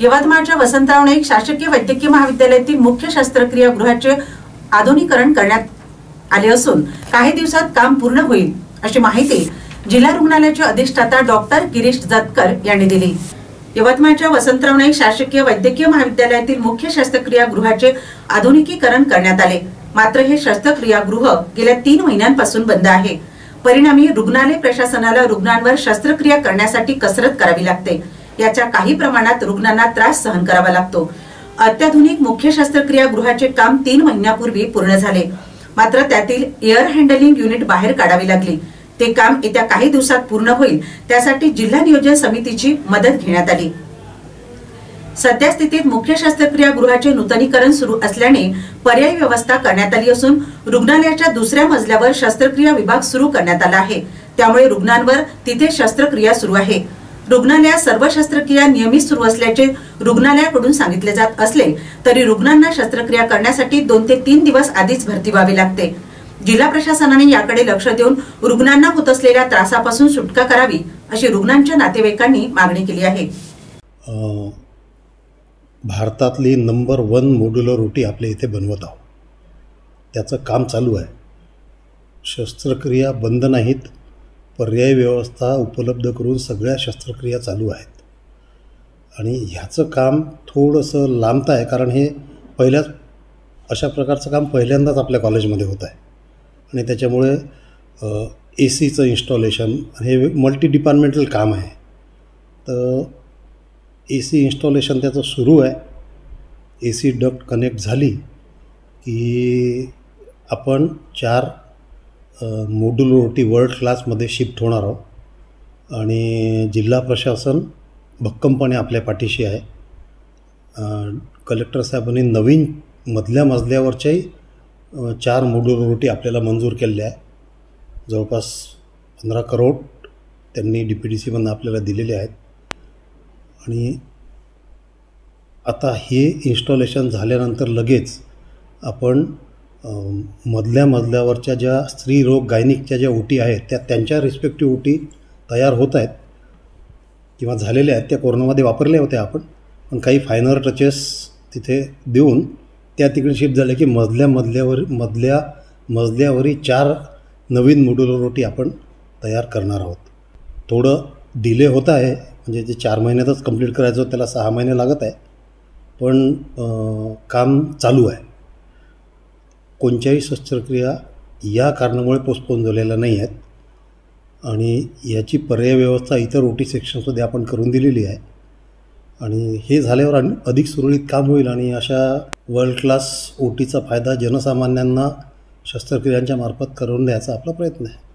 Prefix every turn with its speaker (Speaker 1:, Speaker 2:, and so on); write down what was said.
Speaker 1: यवतमाळच्या वसंतराव नाईक शासकीय वैद्यकीय महाविद्यालयातील मुख्य शस्त्रक्रिया गृहाचे आधुनिकरण करण्यात आले असून काही दिवसात काम पूर्ण होईल अशी माहिती जिल्हा रुग्णालयाचे अधिष्ठाता डॉक्टर गिरीश जतकर यांनी दिली. यवतमाळच्या वसंतराव नाईक शासकीय वैद्यकीय महाविद्यालयातील मुख्य शस्त्रक्रिया गृहाचे आधुनिकीकरण करण्यात आले. मात्र हे शस्त्रक्रिया गृह गेल्या तीन महिन्यांपासून बंद आहे. परिणामी रुग्णालय प्रशासनाला रुग्णांवर शस्त्रक्रिया करण्यासाठी कसरत करावी लागते. याच्या काही प्रमाणात रुग्णांना त्रास सहन करावा लागतो. अत्याधुनिक मुख्य शस्त्रक्रिया गृहाचे काम तीन महिन्यापूर्वी पूर्ण झाले. मात्र त्यातील एअर हँडलिंग युनिट बाहेर काढावी लागली. ते काम येत्या काही दिवसात पूर्ण होईल त्यासाठी जिल्हा नियोजन समितीची मदत घेण्यात आली. सध्या स्थितीत मुख्य शस्त्रक्रिया गृहाचे नूतनीकरण सुरू असल्याने पर्यायी व्यवस्था करण्यात आली असून रुग्णालयाच्या दुसऱ्या मजल्यावर शस्त्रक्रिया विभाग सुरू करण्यात आला आहे. त्यामुळे रुग्णांवर तिथे शस्त्रक्रिया सुरू आहे. रुग्णालयात सर्व शस्त्रक्रिया नियमित सुरू असल्याचे रुग्णालयाकडून सांगितले जात असले तरी रुग्णांना शस्त्रक्रिया करण्यासाठी दोन ते तीन दिवस आधीच भरती व्हावी लागते. जिल्हा प्रशासनाने याकडे लक्ष देऊन रुग्णांना होत असलेल्या त्रासापासून सुटका करावी अशी रुग्णांच्या नातेवाईकांनी मागणी केली आहे.
Speaker 2: भारतातली नंबर वन मॉड्युलर रोटी आपल्या इथे बनवत आहोत. त्याचं काम चालू आहे. शस्त्रक्रिया बंद नाहीत. पर्यायी व्यवस्था उपलब्ध करून सगळ्या शस्त्रक्रिया चालू आहेत. आणि ह्याचं काम थोडंसं लांबतं आहे कारण हे पहिल्याच अशा प्रकारचं काम पहिल्यांदाच आपल्या कॉलेजमध्ये होत आहे. आणि त्याच्यामुळे ए सीचं इन्स्टॉलेशन हे मल्टी डिपार्टमेंटल काम आहे. तर ए सी इन्स्टॉलेशन त्याचं सुरू आहे. ए सी डक्ट कनेक्ट झाली की आपण चार मोड्युलरिटी वर्ल्ड क्लासमध्ये शिफ्ट होणार आहोत. आणि जिल्हा प्रशासन भक्कमपणे आपल्या पाठीशी आहे. कलेक्टर साहेबांनी नवीन मधल्या मजल्यावरच्याही चार चार रोटी आपल्याला मंजूर केलेल्या आहे जवळपास पंधरा करोड त्यांनी डी पी डी सीमधनं आपल्याला दिलेले आहेत. आणि आता हे इन्स्टॉलेशन झाल्यानंतर लगेच आपण मधल्या मजल्यावरच्या ज्या स्त्रीरोग गायनिकच्या ज्या ओटी आहेत त्या त्यांच्या रिस्पेक्टिव्ह ओटी तयार होत आहेत. किंवा झालेल्या आहेत त्या कोरोनामध्ये वापरल्या होत्या आपण. पण काही फायनर टचेस तिथे देऊन त्या तिकडे शिफ्ट झाल्या की मधल्या मधल्यावर मधल्या मजल्यावरही चार नवीन मोड्युलर रोटी आपण तयार करणार आहोत. थोडं डिले होत आहे म्हणजे जे चार महिन्यातच कंप्लीट करायचं होतं त्याला सहा महिने लागत आहे. पण काम चालू आहे. कोणत्याही शस्त्रक्रिया या कारणामुळे पोस्टपोन झालेल्या नाही आहेत आणि याची पर्याय व्यवस्था इतर ओटी सेक्शन्समध्ये आपण करून दिलेली आहे. आणि हे झाल्यावर आणि अधिक सुरळीत काम होईल आणि अशा वर्ल्ड क्लास ओटीचा फायदा जनसामान्यांना शस्त्रक्रियांच्या मार्फत करून द्यायचा आपला प्रयत्न आहे.